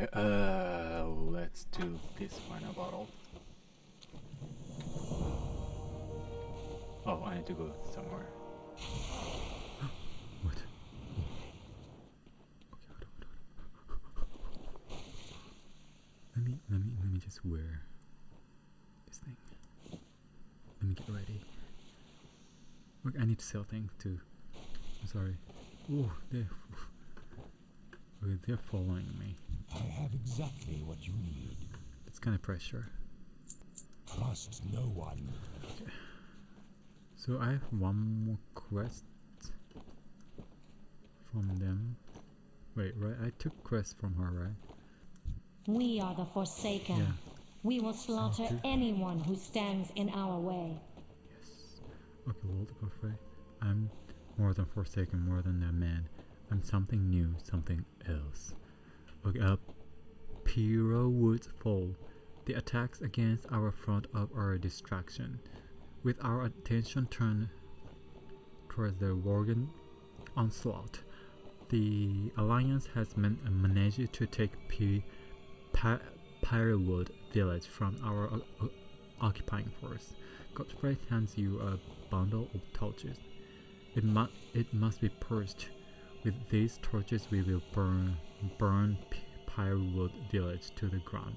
Okay, uh, let's do this final bottle. Oh, I need to go somewhere. What? Let me, let me, let me just wear this thing. Let me get ready. Look, I need to sell things too. I'm sorry. Oh, they're, okay, they're following me. I have exactly what you need. It's kind of pressure. Trust no one. So I have one more quest from them. Wait, right? I took quest from her, right? We are the Forsaken. Yeah. We will slaughter Okay. anyone who stands in our way. Yes. Okay, World of Faith. I'm more than forsaken, more than a man. I'm something new, something else. Okay, uh, Pyro Woods Fall. The attacks against our front of our distraction. With our attention turned towards the Worgen onslaught, the Alliance has man- managed to take P- Pyrowood village from our occupying force. Godfrey hands you a bundle of torches. It, mu- it must be purged. With these torches, we will burn burn P- Pyrowood village to the ground,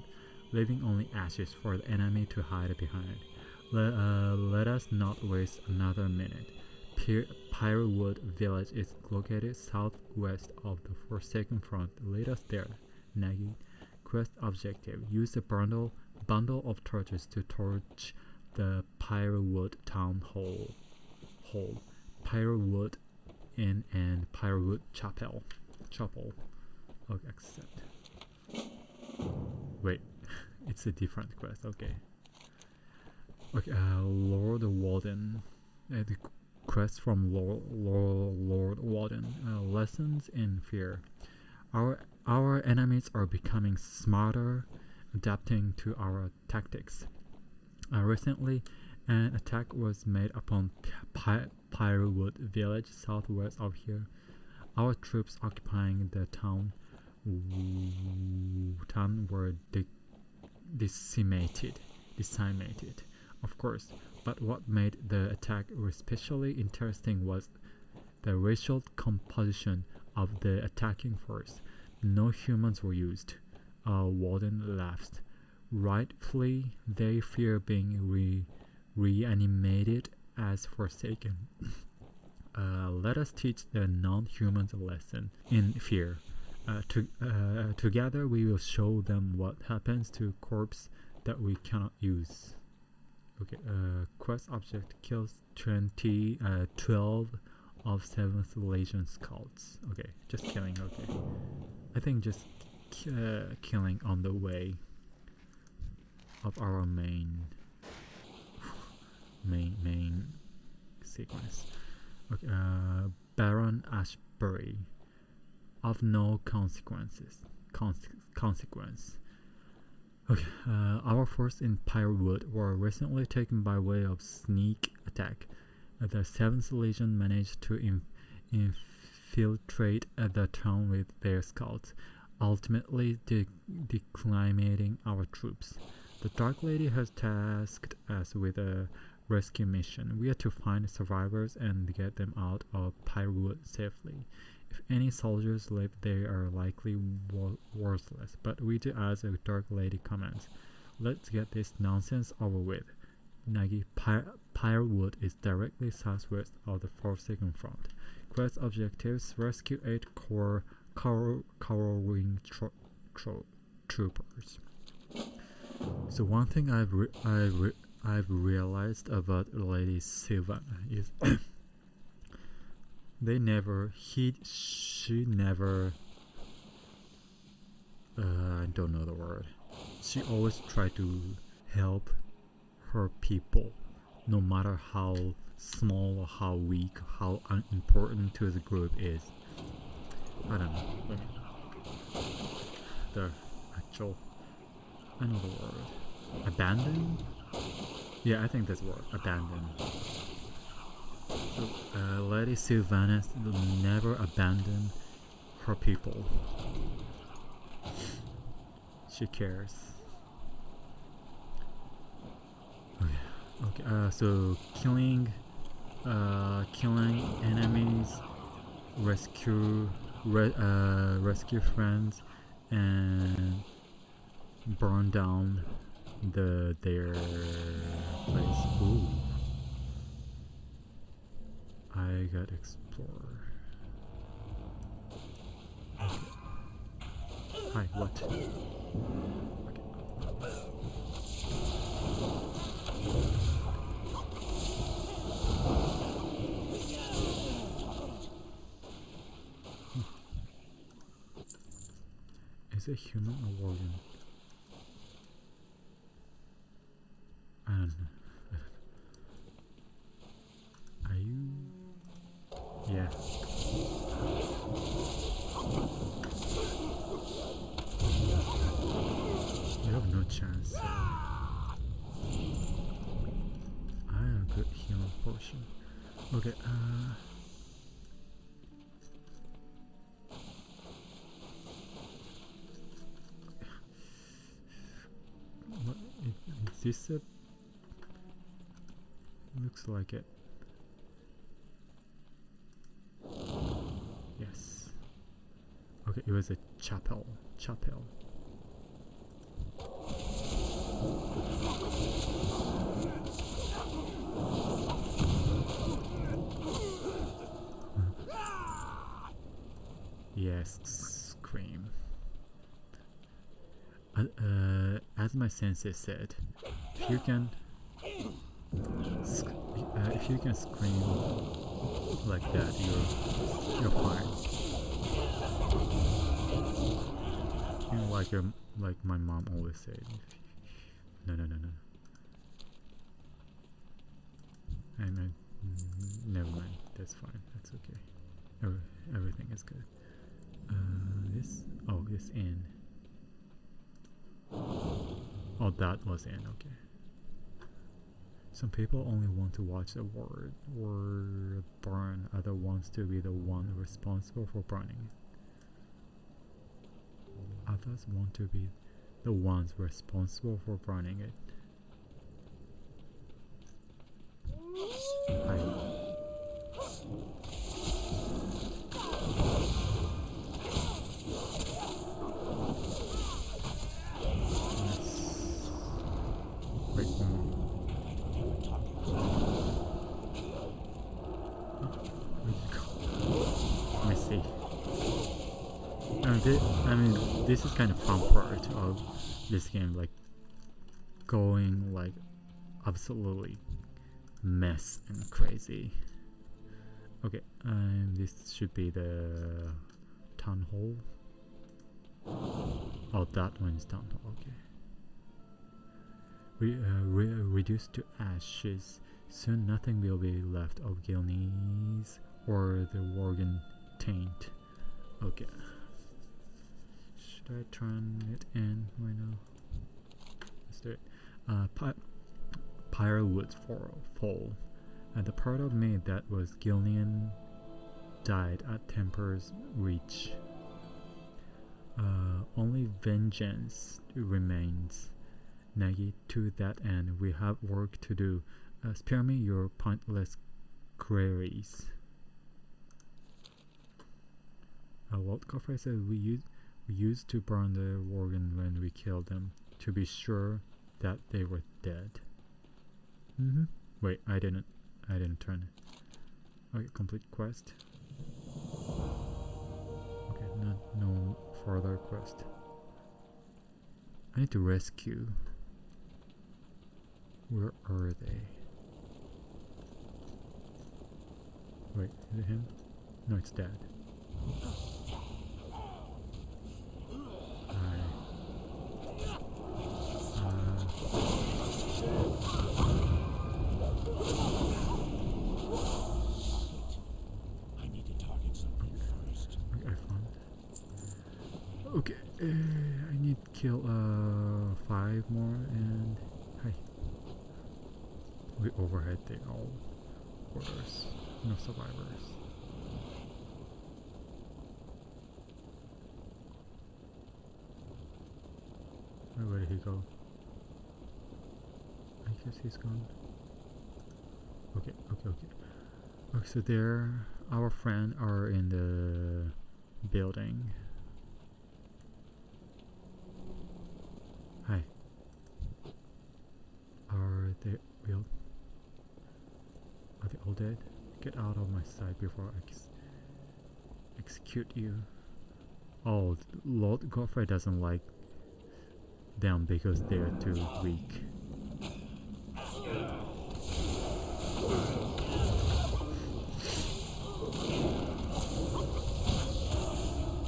leaving only ashes for the enemy to hide behind. Let, uh, let us not waste another minute. Py- Pyrowood village is located southwest of the Forsaken Front. Lead us there, Nagi. Quest objective: Use the bundle bundle of torches to torch the Pyrowood town hall. Hall, Pyrowood Inn, and Pyrowood Chapel. Chapel. Okay, accept. Wait, it's a different quest. Okay. Okay, uh, Lord Walden. Uh, the quest from Lord, Lord, Lord Walden. Uh, lessons in fear. Our our enemies are becoming smarter, adapting to our tactics. Uh, recently, an attack was made upon Py- Pyrowood village southwest of here. Our troops occupying the town, town were de- decimated, decimated, of course. But what made the attack especially interesting was the racial composition of the attacking force. No humans were used. Uh, Walden laughed. Rightfully, they fear being re- reanimated as forsaken. Uh, let us teach the non-humans a lesson in fear. Uh, to, uh, together, we will show them what happens to corpse that we cannot use. Okay, uh, quest object kills 20, uh, 12 of 7th Legion scouts. Okay, just killing, okay. I think just uh, killing on the way of our main main main sequence. Okay, uh, Baron Ashbury of no consequences. Conse- consequence. Okay, uh, our force in Pyrewood were recently taken by way of sneak attack. Uh, the Seventh Legion managed to in- infiltrate uh, the town with their scouts, ultimately de- declimating our troops. The Dark Lady has tasked us with a rescue mission. We are to find survivors and get them out of Pyrewood safely. If any soldiers live, they are likely wo- worthless. But we do as the Dark Lady commands. Let's get this nonsense over with. Nagi, Py- Pyrewood is directly southwest of the Forsaken Front. Quest objectives: rescue eight core cow- cowering tro- tro- troopers. So one thing I've re- I've re- I've realized about Lady Sylvana is they never he she never uh, I don't know the word. She always tried to help her people, no matter how small or how weak, how unimportant to the group is. I don't know. The actual I know the word. Abandon? Yeah, I think that's the word. Abandon. Uh, Lady Sylvanas will never abandon her people. she cares. Okay, okay. Uh, so killing, uh, killing enemies, rescue, re- uh, rescue friends, and burn down the their place. Ooh. I got explorer. Okay. Hi, what? Okay. Hmm. Is it human or Worgen? Looks like it. Yes. Okay, it was a chapel. Chapel. yes, scream. Uh, uh, as my sensei said, if you can uh, if you can scream like that, you're you're fine. You know, like your like my mom always said. No, no, no, no. I mean, never mind. That's fine. That's okay. Every, everything is good. Uh, this. Oh, this in. Oh, that was in. Okay. Some people only want to watch the word burn, other wants to be the one responsible for burning. Others want to be the ones responsible for burning it. I, yes. Wait one moment. Where'd it go? Let me see. I mean, thi- I mean, this is kind of fun part of this game, like going like absolutely mess and crazy. Okay, and this should be the town hall. Oh, that one is town hall. Okay. Re- uh, re- reduced to ashes. Soon nothing will be left of Gilneas or the Worgen taint. Okay. Should I turn it in right now? Let's do it. Uh, Pi- Pyre Woods fall, fall. The part of me that was Gilnean died at Tempest's Reach. Uh, only vengeance remains. Nagi, to that end, we have work to do. Uh, spare me your pointless queries. Uh, Lord Coffey said we used, we used to burn the Worgen when we killed them to be sure that they were dead. Mm-hmm. Wait, I didn't. I didn't turn it. Okay, complete quest. Okay, no, no further quest. I need to rescue. Where are they? Wait, is it him? No, it's dad. Hi. Uh, I need to target something first. okay, I found. Okay, uh, I need to kill uh five more and. We overhead they all quarters. No survivors. Where, where did he go? I guess he's gone. Okay, okay, okay. Okay, so there, our friend are in the building. Hi. Are they real? Are they all dead? Get sight before I ex- execute you. Oh, Lord Godfrey doesn't like them because they're too weak.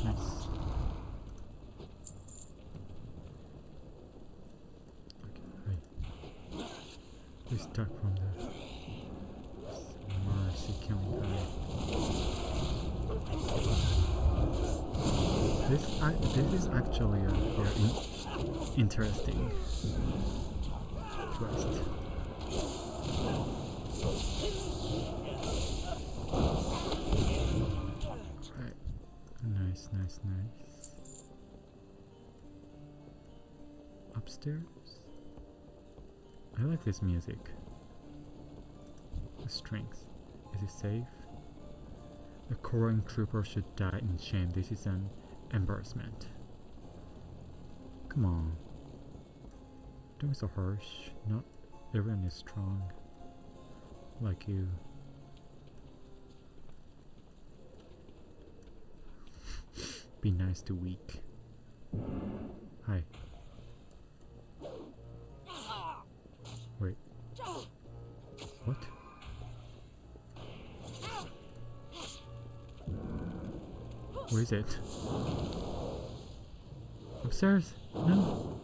Nice. Okay, right. We start from the mercy killing guy. This I, this is actually a very in, interesting quest. Right. Nice, nice, nice. Upstairs? This music. The strings. Is it safe? The cowering trooper should die in shame. This is an embarrassment. Come on. Don't be so harsh. Not everyone is strong. Like you. Be nice to weak. Hi. Upstairs? No.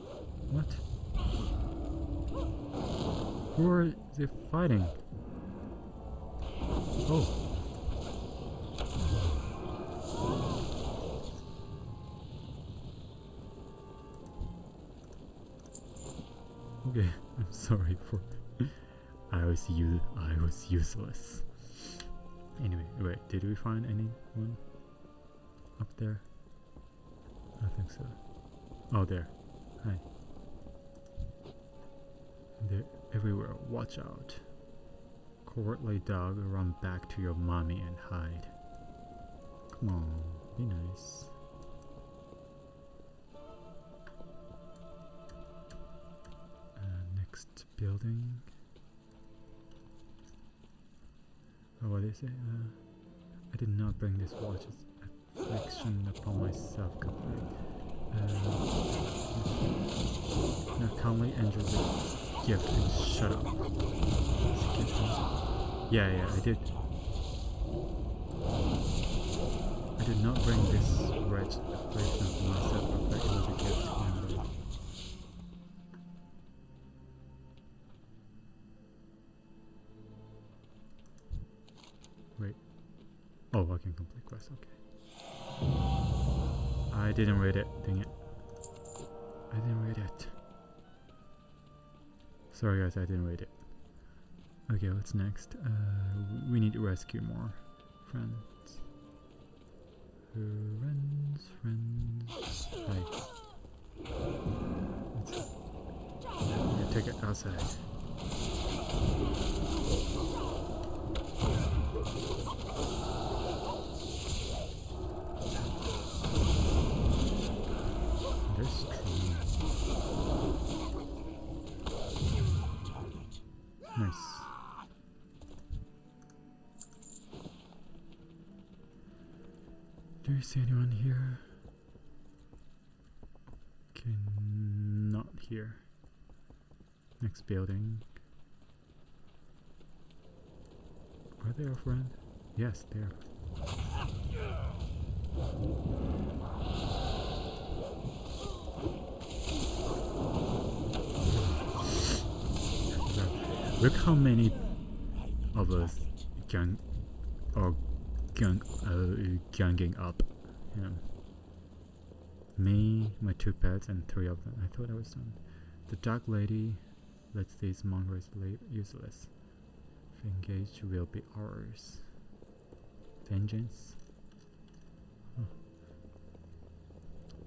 What? Who are they fighting? Oh. Okay, I'm sorry for I was u I was useless. Anyway, wait, did we find anyone up there? I think so. Oh, there. Hi. They're everywhere. Watch out. Cowardly dog, run back to your mommy and hide. Come on, be nice. Uh, next building. Oh, what is it? Uh, I did not bring this watch as affliction upon myself, Godfrey. Now calmly enter the gift and shut up. Yeah, yeah, I did. I did not bring this wretched affliction upon myself, Godfrey. It was a gift. Wait. Oh, I can complete quest. Okay. I didn't read it. Dang it. I didn't read it. Sorry, guys. I didn't read it. Okay, what's next? Uh, we need to rescue more friends. Friends, friends. Let's yeah, take it outside. See anyone here? Okay, not here. Next building. Are they our friend? Yes, they are. Look how many of us gang are gang uh, ganging up. Know. Me, my two pets, and three of them. I thought I was done. The dark lady lets these mongrels useless. If engaged, will be ours. Vengeance. Huh.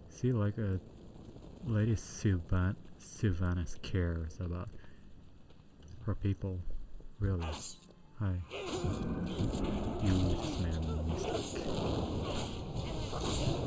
See, like a Lady Sylvan Sylvanas cares about her people. Really. Hi. You Thank you.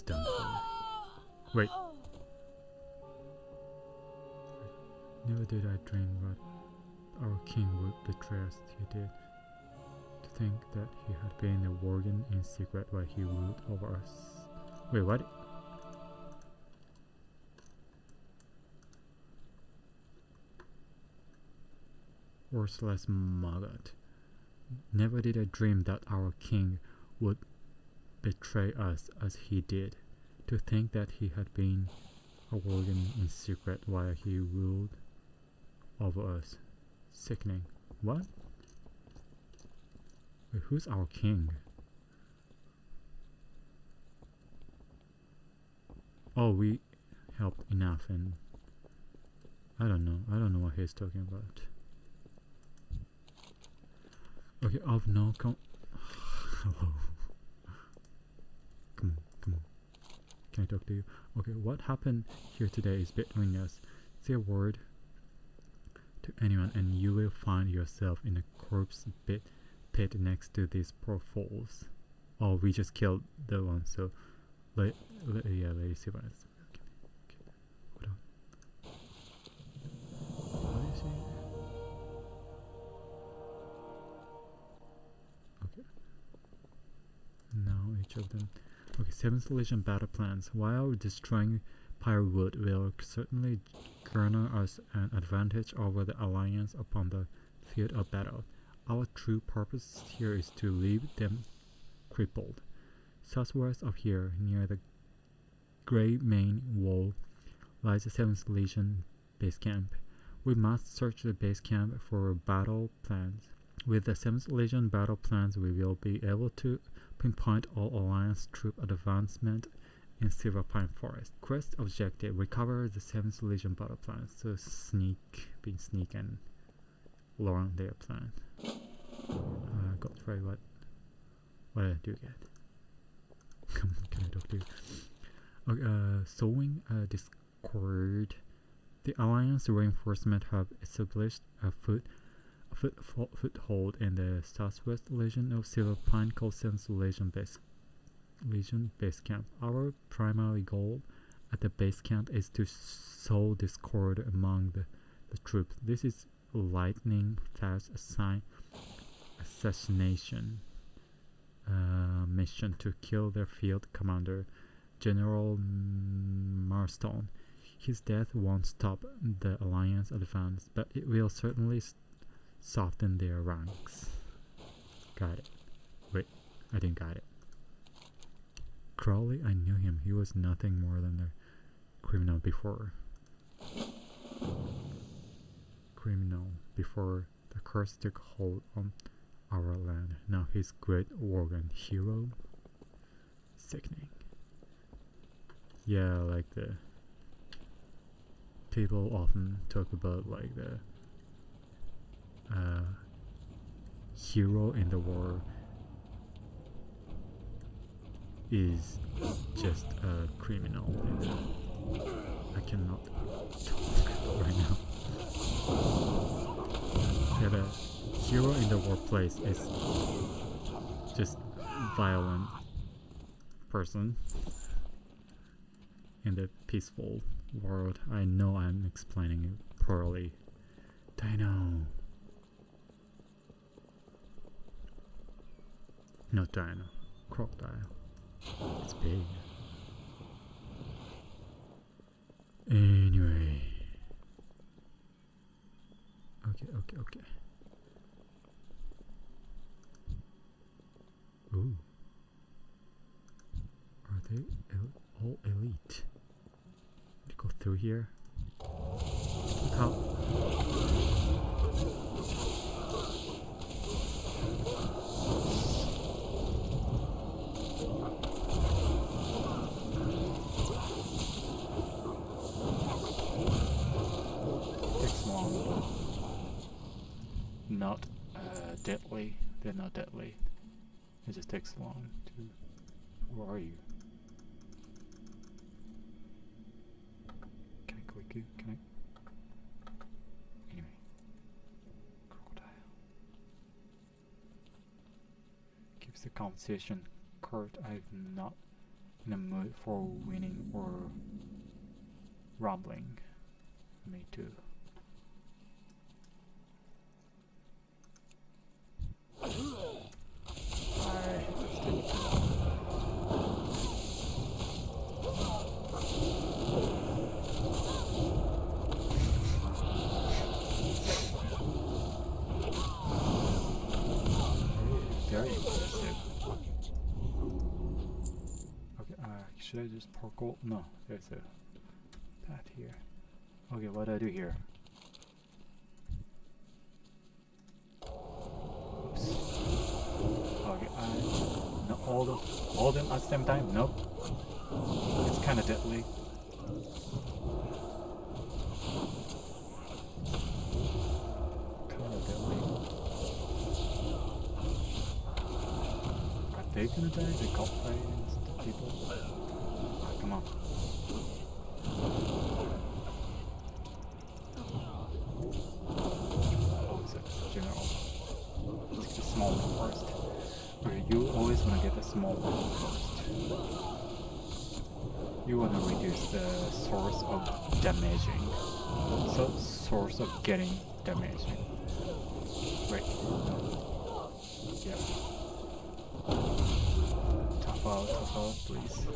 I thought I was done for. Wait. Never did I dream that our king would betray us. He did. To think that he had been a warden in secret while he ruled over us. Wait, what? Worthless maggot. Never did I dream that our king would betray us as he did. To think that he had been a worgen in secret while he ruled over us. Sickening. What? Wait, who's our king? Oh, we helped enough and I don't know. I don't know what he's talking about. Okay, of no com Hello. Come on, come on. Can I talk to you? Okay, what happened here today is between us. Say a word to anyone and you will find yourself in a corpse pit pit next to these poor fools. Oh, we just killed the one, so let, let yeah, Lady it? Okay. Now each of them. Okay, Seventh Legion battle plans. While destroying Pyrewood will certainly garner us an advantage over the Alliance upon the field of battle. Our true purpose here is to leave them crippled. Southwest of here, near the Greymane Wall, lies the 7th Legion base camp. We must search the base camp for battle plans. With the 7th Legion battle plans, we will be able to pinpoint all Alliance troop advancement in Silverpine Forest. Quest objective: recover the 7th Legion battle plans. So sneak, being sneak and learn their plan. Uh, Godfrey, what? What did I do get? Come on, can I talk to you? Okay, uh, sowing uh, discord. The Alliance reinforcement have established a foot a foot, fo- foothold in the Southwest Legion of Silver Pine 7th Legion base Legion base camp. Our primary goal at the base camp is to sow discord among the, the troops. This is lightning fast assign assassination uh, mission to kill their field commander, General Marston. His death won't stop the Alliance advance, but it will certainly s- soften their ranks. Got it. Wait, I didn't got it. Crowley, I knew him. He was nothing more than a criminal before. Criminal before the curse took hold on our land. Now he's great Worgen hero. Sickening. Yeah, like the people often talk about like the uh, hero in the war is just a criminal. and I cannot talk right now. Yeah, the hero in the workplace is just violent person in the peaceful world. I know I'm explaining it poorly. Dino. Not dino. Crocodile. It's big. Anyway. Okay, okay, okay. Ooh. Are they el- all elite? To go through here? Look how. Takes long. Not uh, deadly. They're not deadly. It just takes long to. Where are you? Can I click you? Can I? Anyway. Crocodile. Keeps the conversation curt. I'm not in a mood for winning or rambling. Me too. Alright, let's do it. Very impressive. Okay, uh, should I just? No, there's a path here. Okay, what do I do here? Oops. Okay, I no all the all them at the same time? Nope. It's kinda deadly. Kinda deadly. Are they gonna die? The and st- people? Come on. Oh. You always want to get the small one first. You want to reduce the source of damaging. So, source of getting damaging. Right. Yeah. Tough out, tough out, please.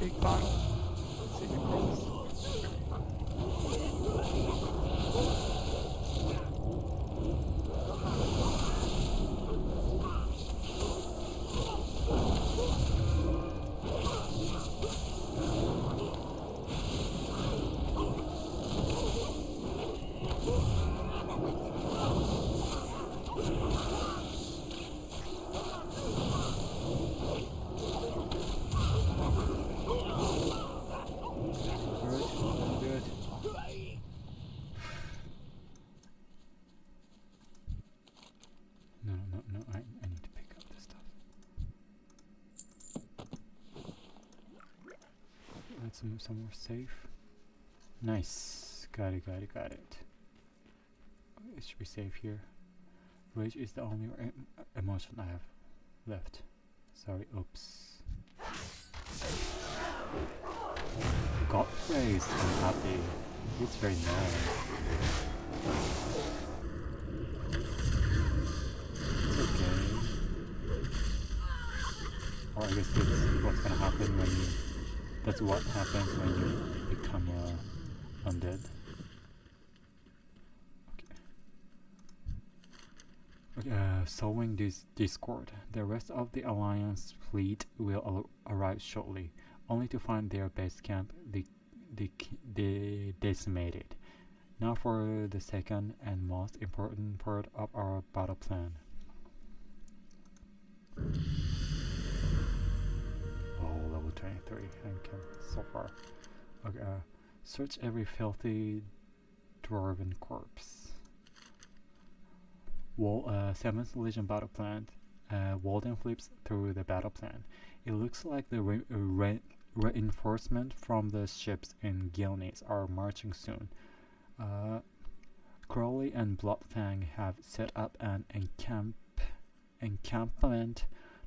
Big bottle. Let's see if it grows. Good, good. No, no, no, I, I need to pick up this stuff. Let's somewhere safe. Nice. Got it, got it, got it. It should be safe here. Rage is the only em- emotion I have left. Sorry, oops. God praise, I'm happy. It's very nice. It's okay. Or I guess that's what's gonna happen when you. That's what happens when you become uh, undead. Okay. Uh, sowing this discord. The rest of the alliance fleet will arrive shortly, only to find their base camp de- de- de- decimated. Now for the second and most important part of our battle plan. Oh, level 23. Okay, so far. Okay, uh, search every filthy dwarven corpse. Wal- uh, 7th Legion battle plan. Uh, Walden flips through the battle plan. It looks like the re- uh, re- reinforcement from the ships in Gilneas are marching soon. Uh, Crowley and Bloodfang have set up an encamp encampment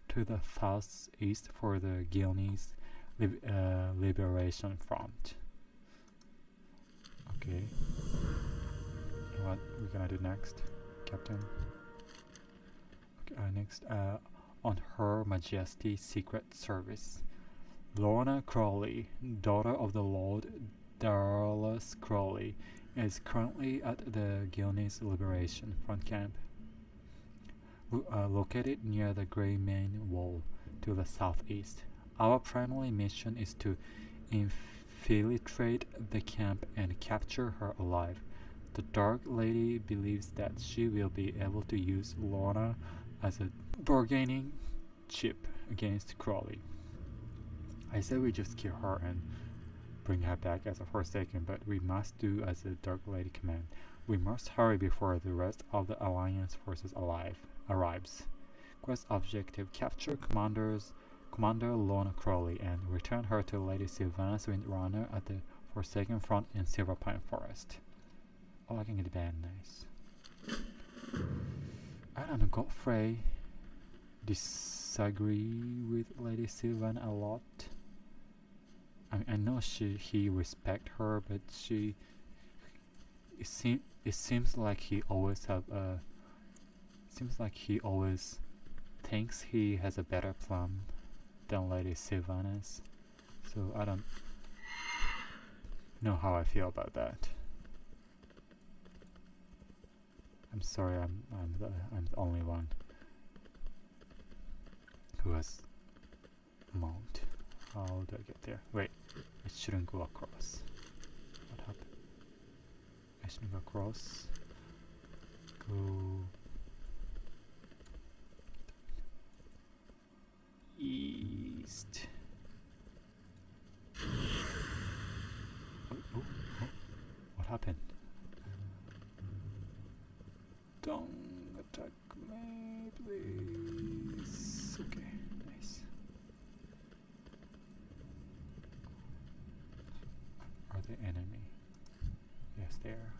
to the southeast for the Gilneas Lib- uh, Liberation Front. Okay. What we're gonna do next, Captain? Okay, uh, next, uh, on Her Majesty's Secret Service. Lorna crowley daughter of the Lord Darius crowley is currently at the Gilneas Liberation Front Camp, lo- uh, located near the Greymane Wall to the southeast. Our primary mission is to infiltrate the camp and capture her alive. The Dark Lady believes that she will be able to use Lorna as a bargaining chip against Crowley. I say we just kill her and bring her back as a Forsaken, but we must do as the Dark Lady command. We must hurry before the rest of the Alliance forces alive arrives. Quest objective: capture commanders, Commander Lorna Crowley and return her to Lady Sylvanas Windrunner at the Forsaken Front in Silverpine Forest. Oh, I can get bad, nice. I don't know, Godfrey disagree with Lady Sylvan a lot. I mean, I know she he respect her, but she it seem it seems like he always have a seems like he always thinks he has a better plan than Lady Sylvanas. So I don't know how I feel about that. I'm sorry, I'm I'm the I'm the only one who has mount. How do I get there? Wait, it shouldn't go across. What happened? I shouldn't go across. Go east. Oh, oh, oh. What happened? Don't attack me, please. Okay, nice. Are they enemy? Yes, they are.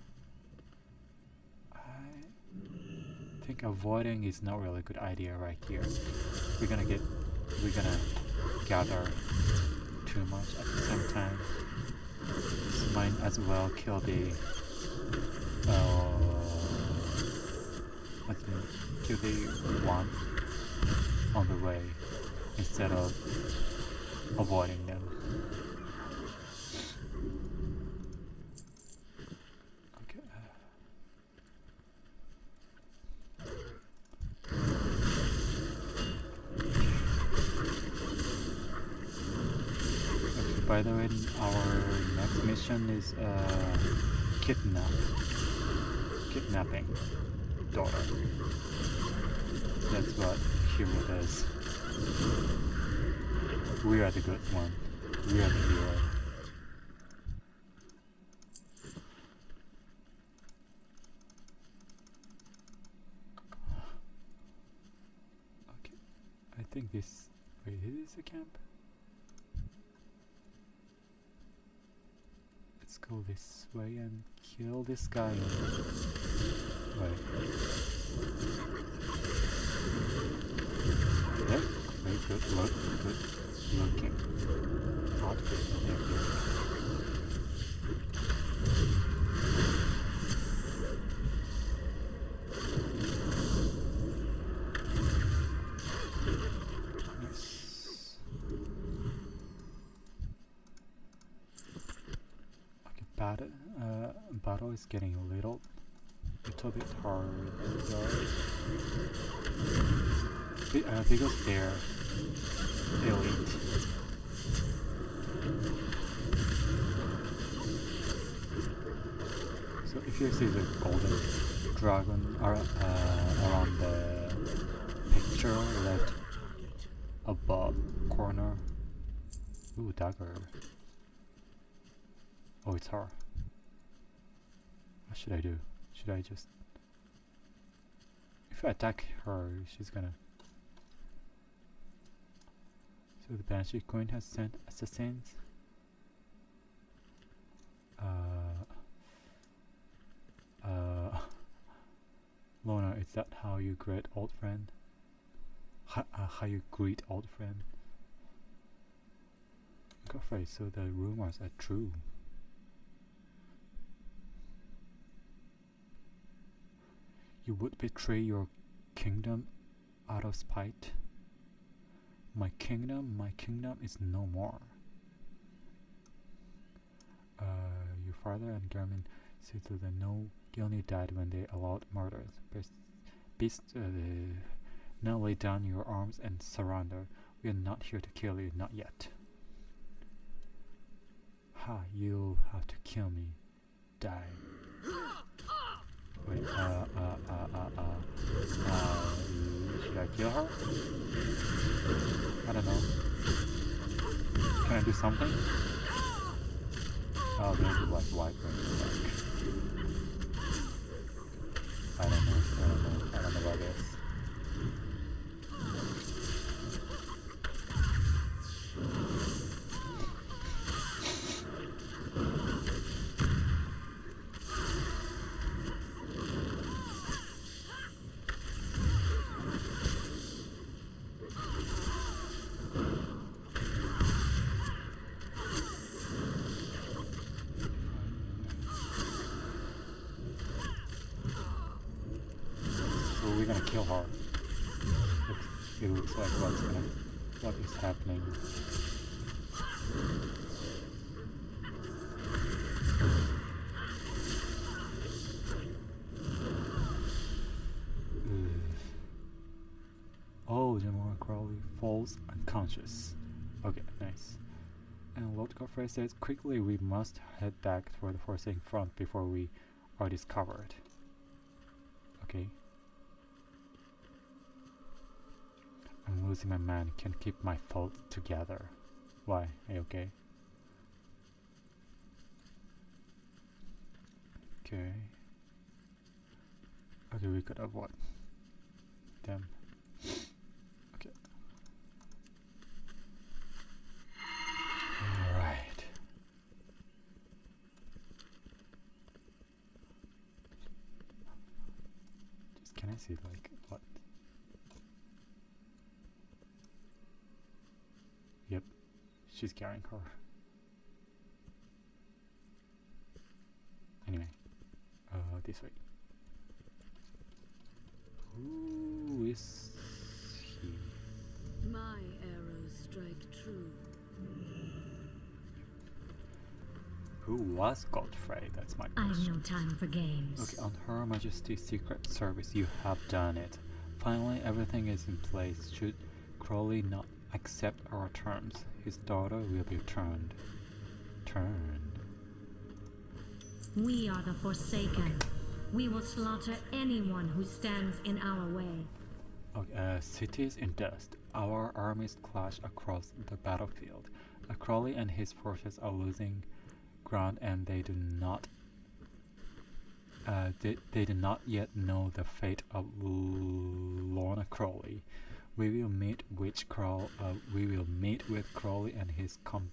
I think avoiding is not really a good idea right here. We're gonna get, we're gonna gather too much at the same time. So might as well kill the, uh, let's kill the one on the way instead of avoiding them. Okay. Okay, by the way, our mission is uh, kidnap, kidnapping daughter. That's what hero does. We are the good one. We are the hero. Okay, I think this. Wait, is this a camp? Go this way and kill this guy. Wait. Yep, very good look, good looking outfit. Thank you. Nice. Okay, battle, uh, battle is getting a little, little bit hard. Be, uh, because they're elite. So if you see the golden dragon ar- uh, around the picture left above corner. Ooh, dagger. Oh, it's her. What should I do? Should I just... If I attack her, she's gonna... So the Banshee Queen has sent assassins. Uh... Uh... Lorna, is that how you greet old friend? How, uh, how you greet old friend? Godfrey, so the rumors are true. You would betray your kingdom out of spite? My kingdom, my kingdom is no more. Uh, your father and German said that the no only died when they allowed murders. Beast, beast uh, now lay down your arms and surrender. We are not here to kill you, not yet. Ha, you'll have to kill me. Die. Uh, uh, uh, uh, uh, uh, should I kill her? I don't know. Can I do something? Oh, there's like white ring, like. I don't know, I don't know, I don't know about this. So we're gonna kill her. Looks, it looks like what's gonna, what is happening. Ugh. Oh, General Crowley falls Okay, nice. And Lord Godfrey says, quickly we must head back for the Forsaken Front before we are discovered. Okay. I'm losing my man, can't keep my thoughts together. Why? Are you okay? Okay. Okay, we could avoid them. Okay. Alright. Can like what? Yep, she's carrying her. Anyway, uh, this way. Was Godfrey? That's my I've no time for games. Okay, on Her Majesty's Secret Service, you have done it. Finally, everything is in place. Should Crowley not accept our terms, his daughter will be turned. Turned. We are the Forsaken. We will slaughter anyone who stands in our way. Okay, uh, cities in dust. Our armies clash across the battlefield. Uh, Crowley and his forces are losing ground, and they do not. Uh, they, they do not yet know the fate of Lorna Crowley. We will meet which Crow. Uh, we will meet with Crowley and his com-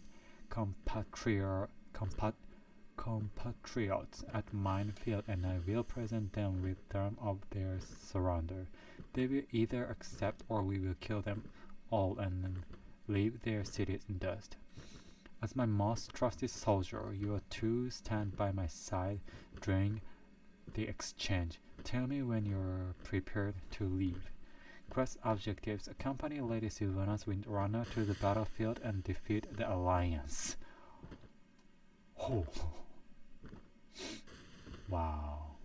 compatriot compat- compatriots at Minefield, and I will present them with term of their surrender. They will either accept or we will kill them all and leave their cities in dust. As my most trusted soldier, you are to stand by my side during the exchange. Tell me when you're prepared to leave. Quest objectives Accompany Lady Sylvanas Windrunner to the battlefield and defeat the Alliance. Oh. Wow.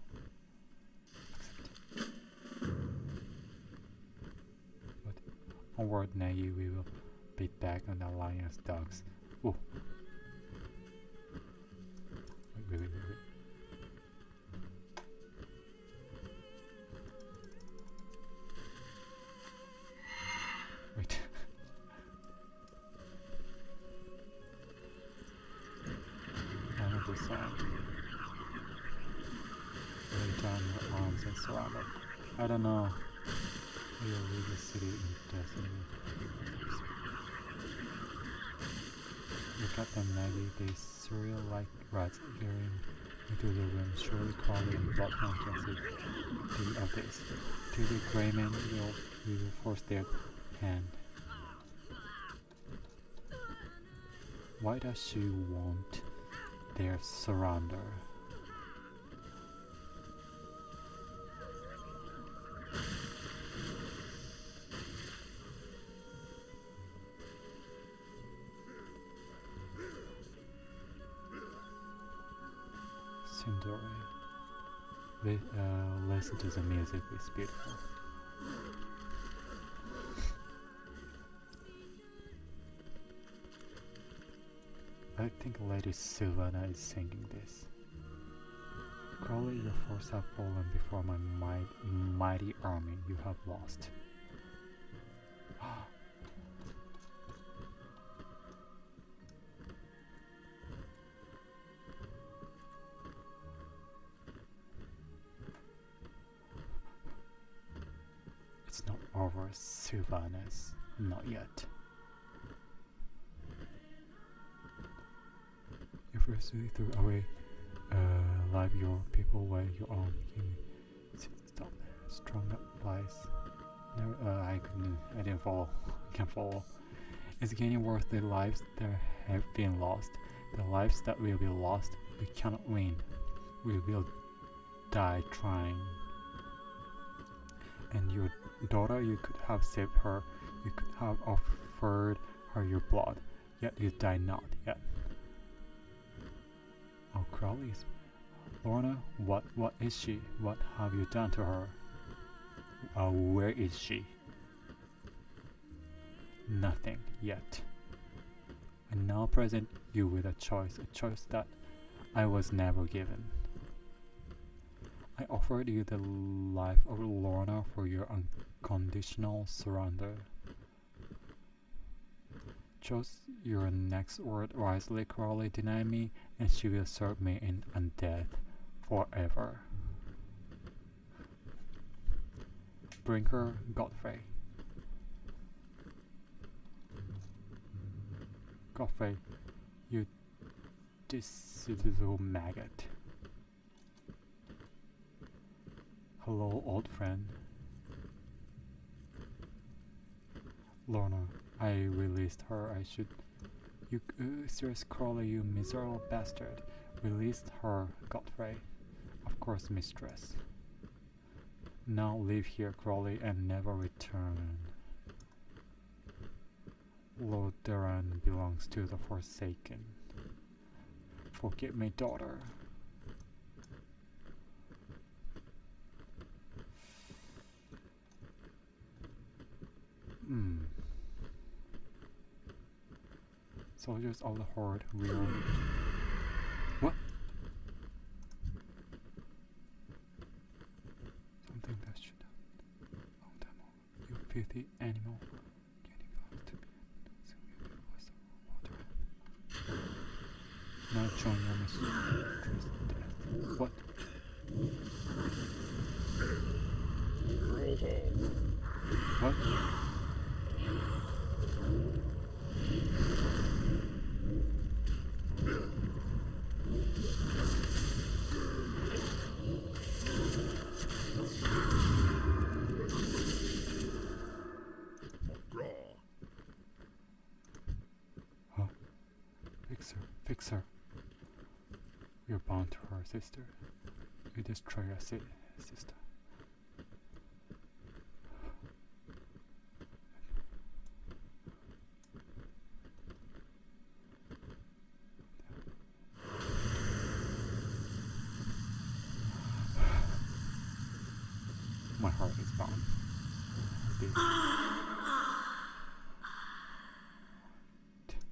Onward, Nagy, we will beat back on the Alliance dogs. Oh. Wait, wait, wait. Does she want their surrender? Sundari. Li- uh, listen to the music, it's beautiful. Lady Sylvana is singing this. Crowley, your forces have fallen before my might, mighty army you have lost. it's not over, Sylvanas. Not yet. So you first see through away, uh, live your people where you own. You stop strong up lies. No, uh, I couldn't. I didn't follow. Can't follow. Is gaining worth the lives that have been lost. The lives that will be lost, we cannot win. We will die trying. And your daughter, you could have saved her. You could have offered her your blood. Yet you died not yet. Crowley's. Lorna, what what is she? What have you done to her? Uh, where is she? Nothing yet. I now present you with a choice, a choice that I was never given. I offered you the life of Lorna for your unconditional surrender. Choose your next word wisely, Crowley. Deny me, and she will serve me in undeath forever. Bring her, Godfrey. Godfrey, you this little maggot. Hello, old friend. Lorna, I released her. I should. You, uh, serious Crowley, you miserable bastard. Released her, Godfrey. Of course, mistress. Now leave here, Crowley, and never return. Lord Duran belongs to the Forsaken. Forgive me, daughter. Hmm. Soldiers of the Horde. What? Something that should have. Long time ago. You filthy animal. Getting belongs to me. So you will voice of water. Now join your mission. Trace death. What? What? Huh? Fix her. Fix her. You're bound to her, sister. Your si- sister. My heart is bound.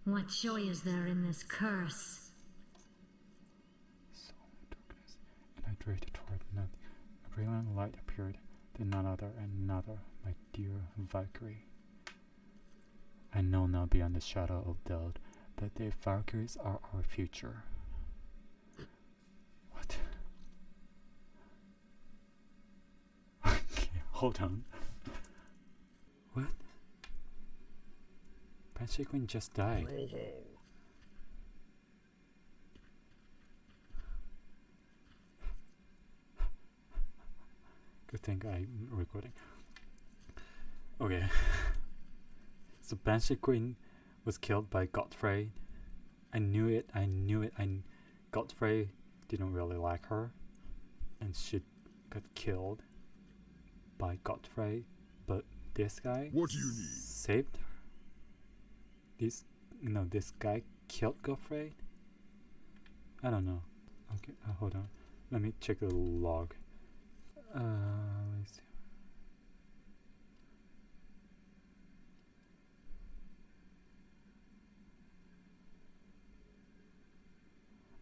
What joy is there in this curse? So darkness, and I drifted toward nothing. A brilliant light appeared, then another and another, my dear Valkyrie. I know now beyond the shadow of doubt that the Valkyries are our future. What? okay, hold on. What? Banshee Queen just died. Good thing I'm recording. Okay. so Banshee Queen was killed by Godfrey I knew it. I knew it. I Godfrey didn't really like her, and she got killed by Godfrey. But this guy What do you need? saved her. This, you know, this guy killed Godfrey. I don't know. Okay, uh, hold on. Let me check the log. Uh, let's see.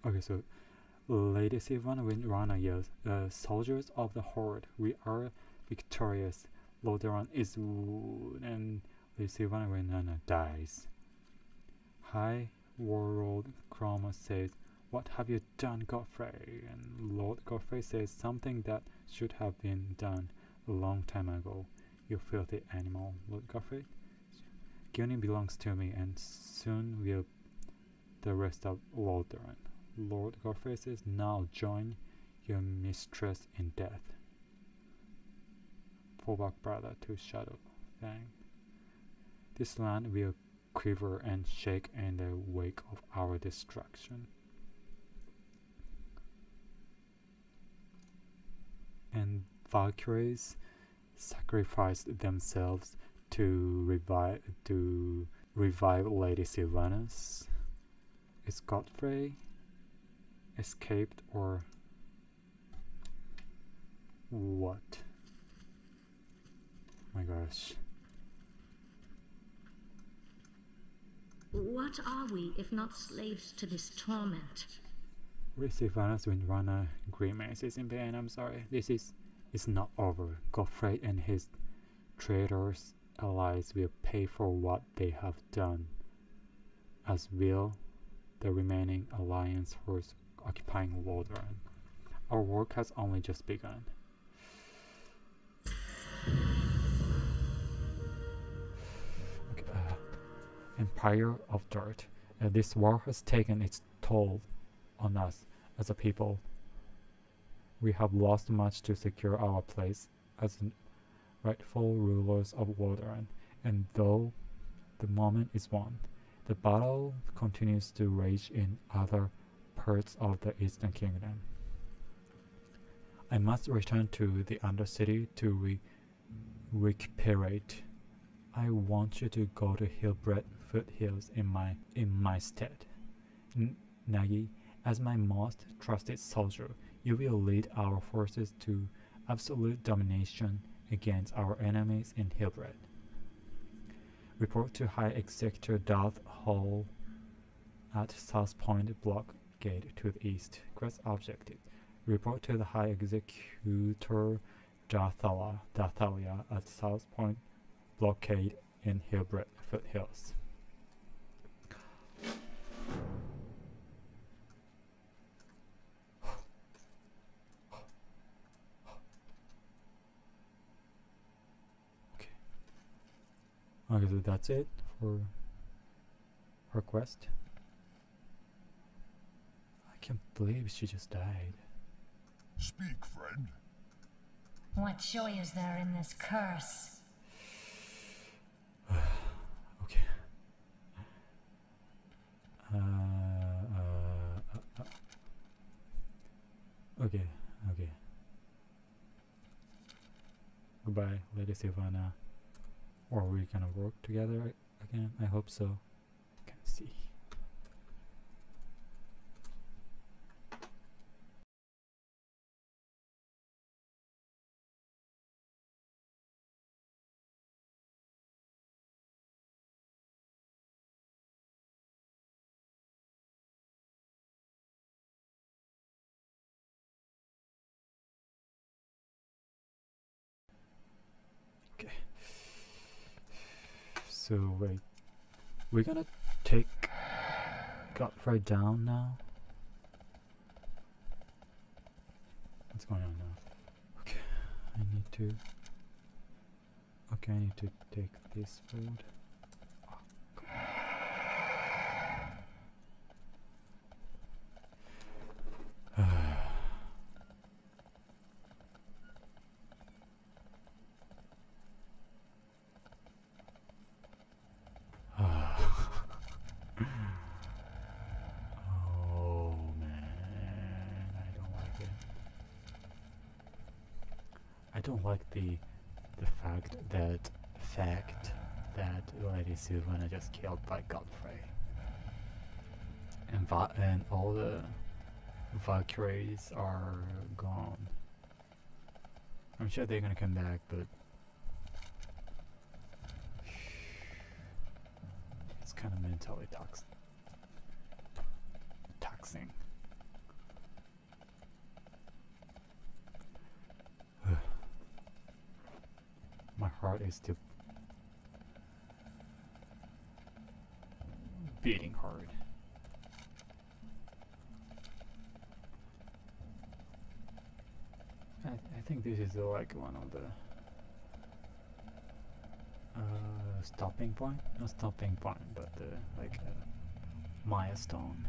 Okay, so Lady Sylvana Windrunner yells, uh, Soldiers of the Horde, we are victorious. Lordaeron is w- and Lady Sylvana Windrunner dies. High Warlord Cromush says, What have you done, Godfrey? And Lord Godfrey says something that should have been done a long time ago. You filthy animal, Lord Godfrey. Gilneas belongs to me, and soon will the rest of Lordaeron. Lord says, Now join your mistress in death. Fall back, brother, to Shadow Fang. This land will quiver and shake in the wake of our destruction. And Valkyries sacrificed themselves to revive to revive Lady Sylvanas. Is Godfrey escaped or what? Oh my gosh. What are we if not slaves to this torment? Receive Sylvanas Windrunner Grimace is in pain. I'm sorry. This is it's not over. Godfrey and his traitors allies will pay for what they have done, as will the remaining alliance force occupying Lordaeron. Our work has only just begun. Okay, uh, Empire of Dirt. Uh, this war has taken its toll on us as a people. We have lost much to secure our place as rightful rulers of Lordaeron, and though the moment is won, the battle continues to rage in other parts of the Eastern Kingdom. I must return to the Undercity to re- recuperate. I want you to go to Hillsbrad foothills in my in my stead. N- Nagi, as my most trusted soldier, you will lead our forces to absolute domination against our enemies in Hillsbrad. Report to High Executor Darthalia at South Point Block Gate to the east. Quest objective. Report to the High Executor Darthala, Dathalia at South Point Blockade in Hillsbrad Foothills. Okay. Okay, so that's it for her quest. I can't believe she just died. Speak, friend. What joy is there in this curse? Okay. Uh, uh, uh, uh. Okay, okay. Goodbye, Lady Sylvana. Or are we gonna work together again? I hope so. Can see. Okay. So wait, we're gonna take Godfrey down now. What's going on now? Okay, I need to. Okay, I need to take this road. don't like the the fact that fact that Lady I just killed by Godfrey. And Va- and all the Valkyries are gone. I'm sure they're gonna come back, but it's kind of mentally toxic. taxing. My heart is still beating hard. I, I think this is uh, like one of the uh, stopping point, not stopping point, but the like a milestone.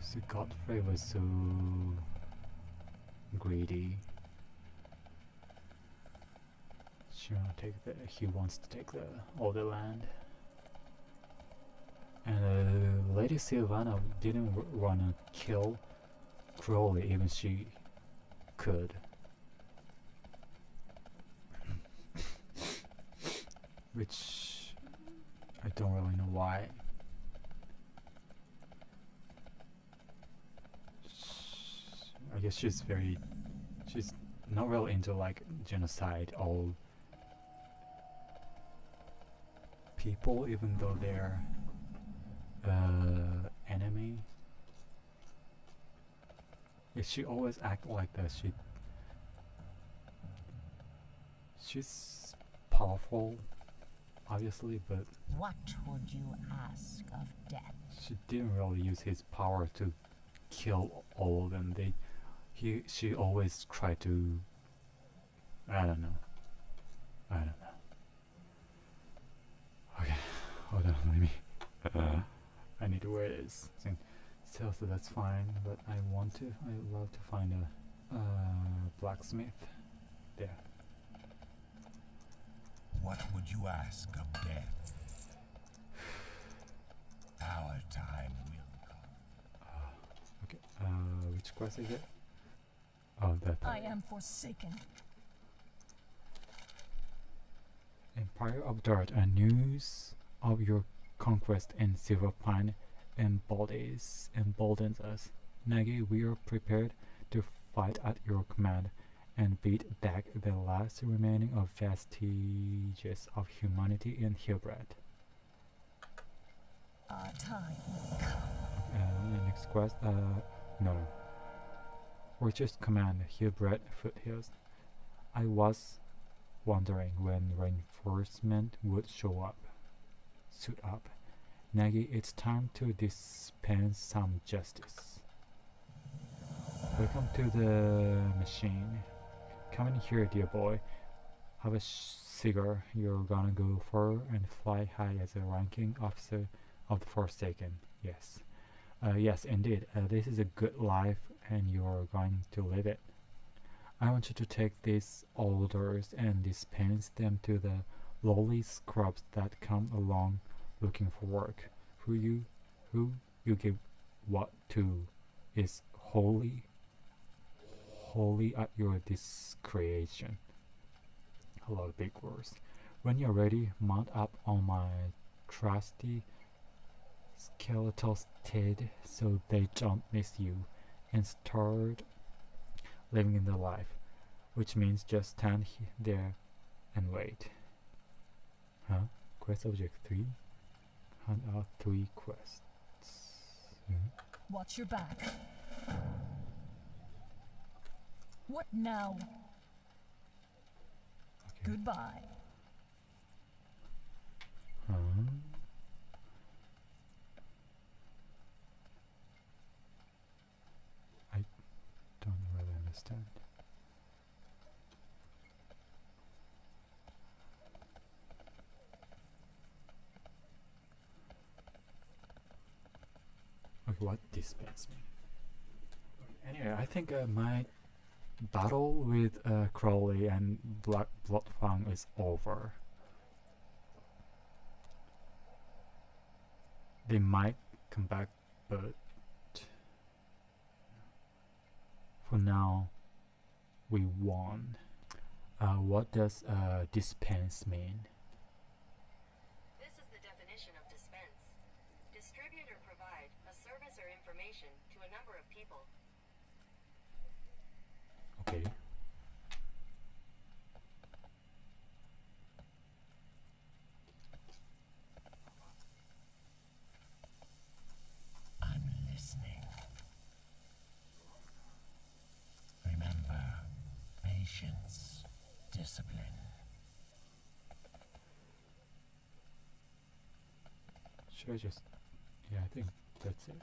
So Godfrey was so greedy. Wanna take the he wants to take the all the land. Lady Sylvana didn't wanna kill Crowley even she could. Which I don't really know why. I guess she's very she's not really into like genocide all people even though they're uh enemy yeah, she always act like that she she's powerful obviously but What would you ask of death? she didn't really use his power to kill all of them. They, he, she always tried to. I don't know. I don't know. Okay, hold on, let me. I need to wear this. thing. So, so that's fine, but I want to. I love to find a uh, blacksmith. There. What would you ask of death? Our time will come. Okay. Uh, which quest is it? Oh, that. I am forsaken. Empire of Dirt, and news of your conquest in Silverpine emboldens us. Nagi, we are prepared to fight at your command and beat back the last remaining of vestiges of humanity in Hillsbrad. Our time will come. Uh, next quest, uh, no. Orchard's command, Hillsbrad Foothills. I was wondering when reinforcement would show up. Suit up. Nagi, it's time to dispense some justice. Welcome to the machine. Come in here, dear boy. Have a cigar. You're gonna go far and fly high as a ranking officer of the Forsaken. Yes. Uh, yes, indeed. Uh, this is a good life, and you're going to live it. I want you to take these orders and dispense them to the lowly scrubs that come along looking for work. Who you, who you give what to, is wholly, wholly at your discretion. A lot of big words. When you're ready, mount up on my trusty skeletal steed so they don't miss you and start living in the life, which means just stand there and wait. Huh? Quest object 3? Hand out 3 quests. Hmm? Watch your back. What now? Okay. Goodbye. Huh? I don't really understand. What dispense me? Anyway, I think uh, my battle with uh, Crowley and Black Bloodfang is over. They might come back but for now, we won. Uh, what does uh, dispense mean? This is the definition of dispense. Distribute or provide a service or information to a number of people. Okay. I'm listening. Remember, patience, discipline. Should I just? Yeah, I think that's it.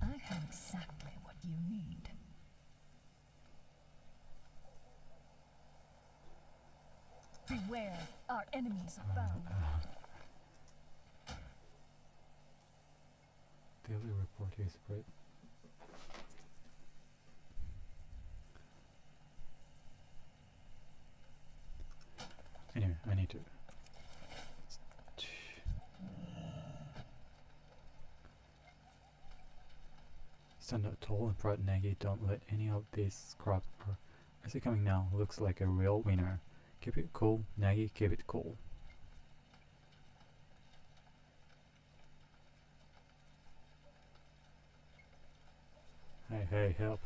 I have exactly what you need. Beware, our enemies are found. Daily report is right. Anyway, I need to. Stand up tall and proud, Nagy. Don't let any of these scrubs. Or is he coming now? Looks like a real winner. Keep it cool, Nagy. Keep it cool. Hey, hey, help.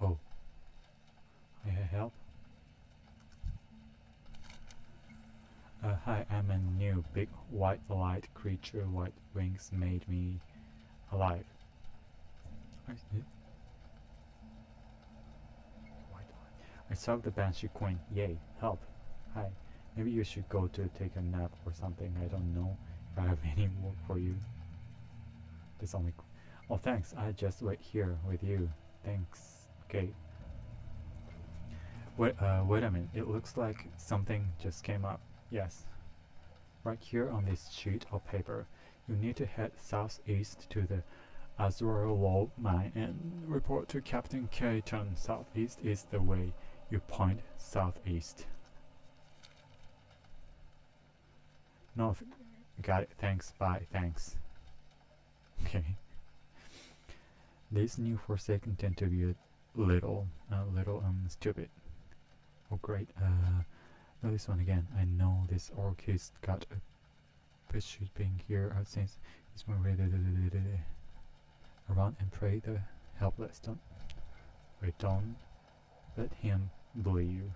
Oh. Hey, hey, help. Uh, hi, I'm a new big white light creature. White wings made me alive. Where's it? White light. I solved the Banshee coin. Yay, help. Hi. Maybe you should go to take a nap or something. I don't know if I have any work for you. This only. Oh, thanks. I just wait here with you. Thanks. Okay. Wait. Uh, wait a minute. It looks like something just came up. Yes. Right here on this sheet of paper, you need to head southeast to the Azurelode mine and report to Captain Keyton. Southeast is the way. You point southeast. North. Got it. Thanks. Bye. Thanks. Okay. This new Forsaken tend to be a little, a little um stupid. Oh great. Uh, no, this one again. I know this orc has got a bitch being here uh, since he's ready around and pray the helpless. Don't wait. Don't let him bully you.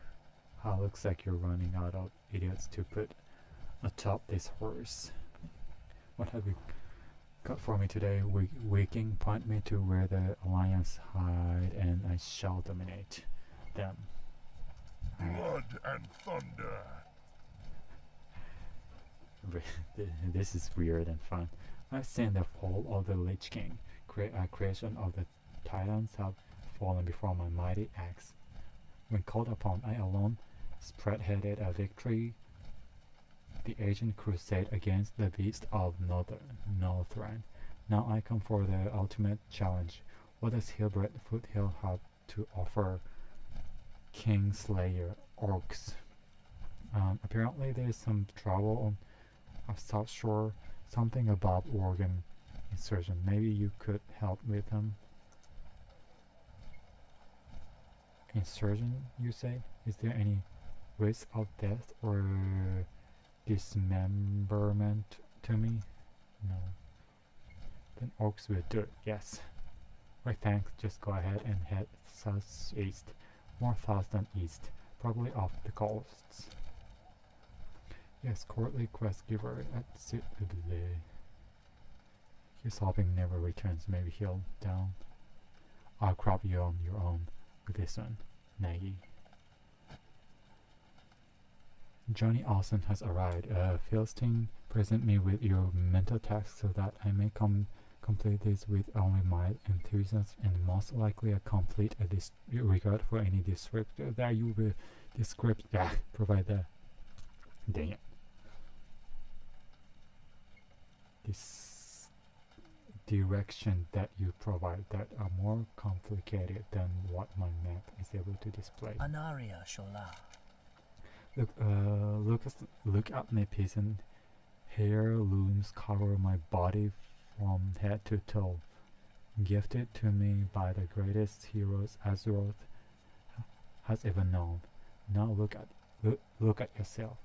How looks like you're running out of idiots to put atop this horse. What have you got for me today? Wi- Waking, point me to where the Alliance hide, and I shall dominate them. Blood and thunder. This is weird and fun. I've seen the fall of the Lich King. Cre- uh, creation of the Titans have fallen before my mighty axe. When called upon, I alone spearheaded a victory. The ancient crusade against the beast of Northern Northrend. Now I come for the ultimate challenge. What does Hillsbrad Foothill have to offer Kingslayer Orcus? Um, apparently there is some trouble on of South Shore, something about organ insertion. Maybe you could help with them. Insertion, you say? Is there any risk of death or dismemberment to me? No. Then orcs will do it, yes. Right, thanks. Just go ahead and head southeast. More south than east. Probably off the coasts. Yes, courtly quest giver at Sit His hopping never returns. Maybe he'll down. I'll crop you on your own with this one, Nagy. Johnny Awesome has arrived. Uh, Philistine, present me with your mental task so that I may com complete this with only my enthusiasm and most likely a complete a disregard for any descriptor that you will descript. Yeah, provide the. Dang it. This direction that you provide that are more complicated than what my map is able to display. Anaria Shola. Look, uh, Lucas, look at my peasant Heirlooms cover my body from head to toe, gifted to me by the greatest heroes Azeroth has ever known. Now look at look, look at yourself.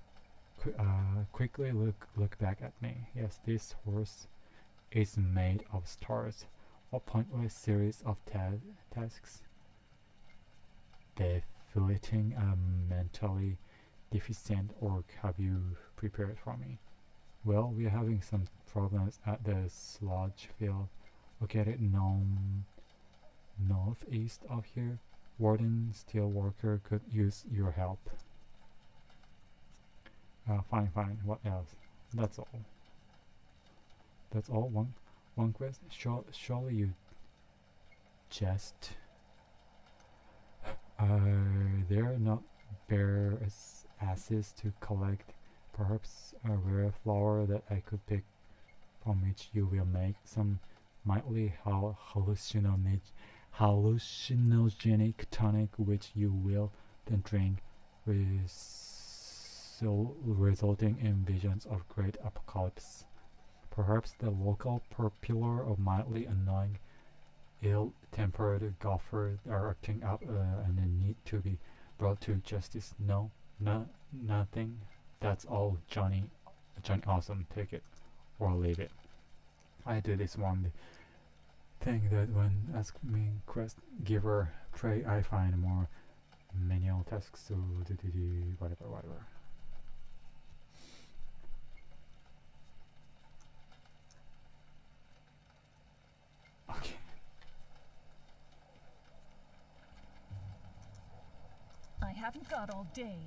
Qu- uh, quickly look look back at me. Yes, this horse is made of stars. A pointless series of ta- tasks. Befitting a mentally deficient orc have you prepared for me? Well, we're having some problems at the sludge field located nom northeast of here. Warden Stillwater could use your help. Uh, fine, fine. What else? That's all. That's all. One, one quest. Sure, surely you jest. Uh, are there not bare as asses to collect? Perhaps a rare flower that I could pick, from which you will make some mildly hallucinogenic, hallucinogenic tonic, which you will then drink, resulting in visions of great apocalypse. Perhaps the local popular or mildly annoying, ill-tempered golfers are acting up uh, and need to be brought to justice. No, no, nothing. That's all, Johnny. Johnny, awesome. Take it or leave it. I do this one thing that when ask me quest giver pray I find more manual tasks so do, do, do, whatever whatever. Okay. I haven't got all day.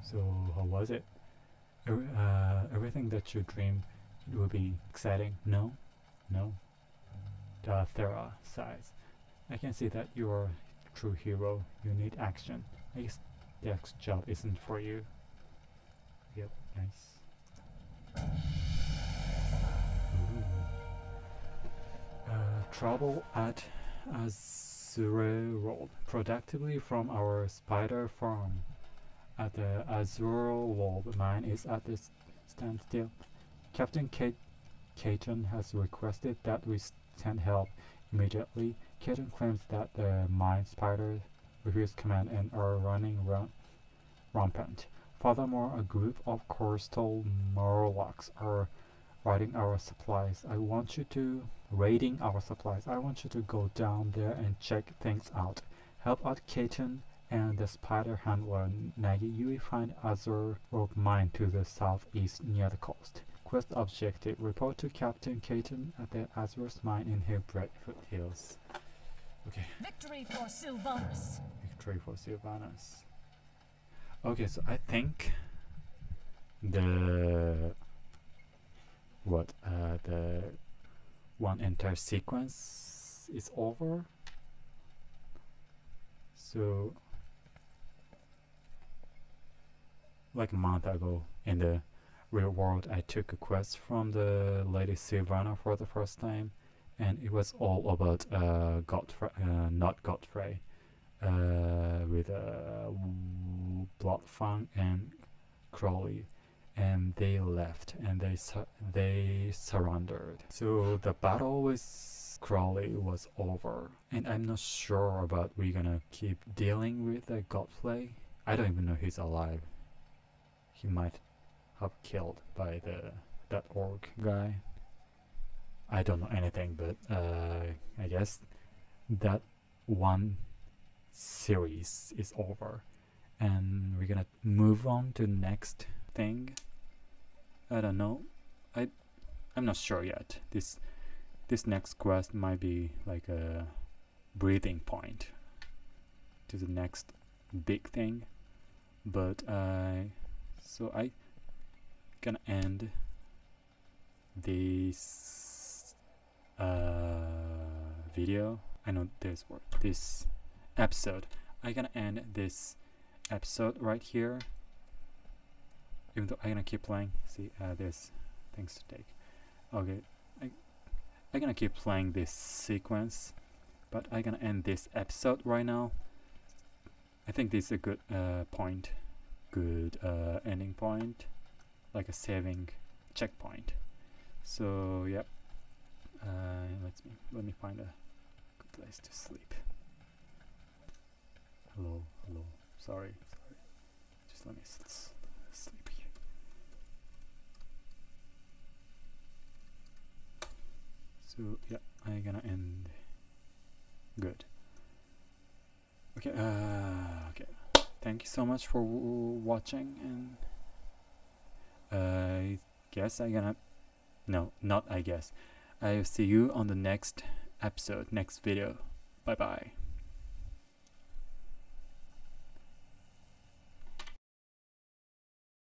So how was it? Uh, everything that you dream it will be exciting. No, no. The Thera size. I can see that you are a true hero. You need action. I guess job isn't for you. Yep, nice. Uh, trouble at Azure. Productively from our spider farm at the Azurelode mine is at this standstill. Captain Kate Caton has requested that we send help immediately. Keyton claims that the mine spiders refuse command and are running ra- rampant. Furthermore, a group of coastal Murlocs are raiding our supplies. I want you to raiding our supplies. I want you to go down there and check things out. Help out Keyton and the spider handler Nagy. You will find Azure Rope mine to the southeast near the coast. Quest objective: Report to Captain Keyton at the Azur's mine in Hill Bradford Hills Okay. Victory for Sylvanas. Victory for Sylvanas. Okay, so I think the what uh, the one entire sequence is over. So like a month ago in the real world, I took a quest from the Lady Sylvana for the first time, and it was all about uh, Godfrey, uh, not Godfrey uh, with uh, Bloodfang and Crowley, and they left and they su- they surrendered. So the battle with Crowley was over, and I'm not sure about we're gonna keep dealing with the Godfrey. I don't even know he's alive. He might have killed by the that orc guy. I don't know anything, but uh, I guess that one series is over and we're gonna move on to next thing. I don't know. I i'm not sure yet. This this next quest might be like a breathing point to the next big thing. But i so i gonna end this uh video. I know this word this episode. I'm gonna end this episode right here. Even though I'm gonna keep playing. See, uh, there's things to take. Okay, I, I'm gonna keep playing this sequence, but I'm gonna end this episode right now. I think this is a good uh, point, good uh, ending point, like a saving checkpoint. So yep. Uh, let's me let me find a good place to sleep. Hello, hello. Sorry, sorry. Just let me s- s- sleep here. So yeah, I'm gonna end. Good. Okay. Uh, okay. Thank you so much for watching, and I guess I'm gonna. No, not I guess. I'll see you on the next episode, next video. Bye bye.